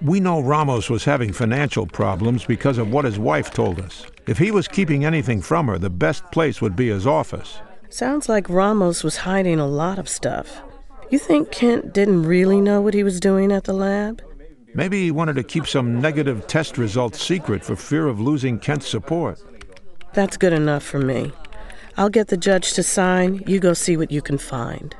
We know Ramos was having financial problems because of what his wife told us. If he was keeping anything from her, the best place would be his office. Sounds like Ramos was hiding a lot of stuff. You think Kent didn't really know what he was doing at the lab? Maybe he wanted to keep some negative test results secret for fear of losing Kent's support. That's good enough for me. I'll get the judge to sign. You go see what you can find.